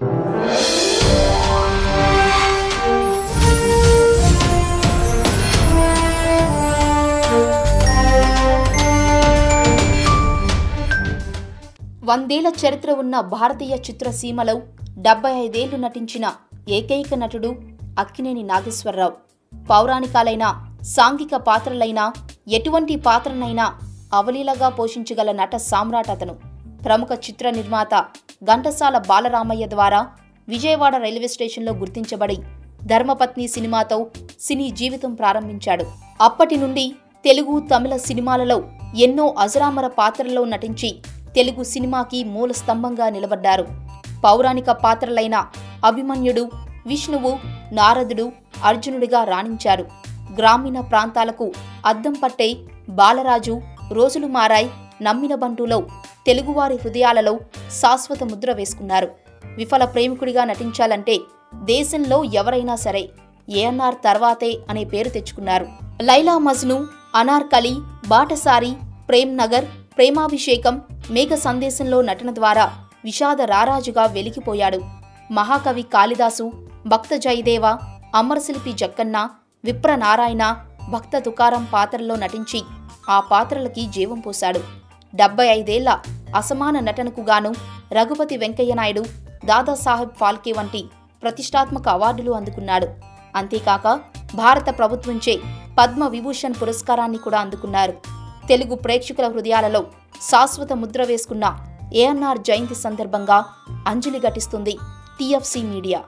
వందేళ్ళ చరిత్ర ఉన్న భారతీయ చిత్రసీమలో డెబ్బై ఐదేళ్ళు నటించిన ఏకైక నటుడు అక్కినేని నాగేశ్వరరావు. పౌరాణికాలైన సాంఘిక పాత్రలైన ఎటువంటి పాత్రనైనా అవలీలగా పోషించగల నట సామ్రాట్ అతను. ప్రముఖ చిత్ర నిర్మాత ఘంటసాల బాలరామయ్య ద్వారా విజయవాడ రైల్వే స్టేషన్లో గుర్తించబడి ధర్మపత్ని సినిమాతో సినీ జీవితం ప్రారంభించాడు. అప్పటి నుండి తెలుగు తమిళ సినిమాలలో ఎన్నో అజరామర పాత్రల్లో నటించి తెలుగు సినిమాకి మూల స్తంభంగా నిలబడ్డారు. పౌరాణిక పాత్రలైన అభిమన్యుడు విష్ణువు నారదుడు అర్జునుడిగా రాణించారు. గ్రామీణ ప్రాంతాలకు అద్దం పట్టే బాలరాజు రోజులు మారాయ్ నమ్మిన బంటులో తెలుగువారి హృదయాలలో శాశ్వత ముద్ర వేసుకున్నారు. విఫల ప్రేమికుడిగా నటించాలంటే దేశంలో ఎవరైనా సరే ఏఎన్ఆర్ తర్వాతే అనే పేరు తెచ్చుకున్నారు. లైలా మజ్ను అనార్కలి బాటసారి ప్రేమ్ నగర్ ప్రేమాభిషేకం మేఘ సందేశంలో నటన ద్వారా విషాద రారాజుగా వెలిగిపోయాడు. మహాకవి కాళిదాసు భక్త జయదేవ అమరశిల్పి జక్కన్న విప్ర నారాయణ భక్త తుకారం పాత్రల్లో నటించి ఆ పాత్రలకి జీవం పోశాడు. డెబ్బై ఐదేళ్ళ అసమాన నటనకు గాను రఘుపతి వెంకయ్య నాయుడు దాదాసాహెబ్ ఫాల్కే వంటి ప్రతిష్టాత్మక అవార్డులు అందుకున్నాడు. అంతేకాక భారత ప్రభుత్వంచే పద్మ విభూషణ్ పురస్కారాన్ని కూడా అందుకున్నారు. తెలుగు ప్రేక్షకుల హృదయాలలో శాశ్వత ముద్ర వేసుకున్న ఏఎన్ఆర్ జయంతి సందర్భంగా అంజలి ఘటిస్తుంది టీఎఫ్సీ మీడియా.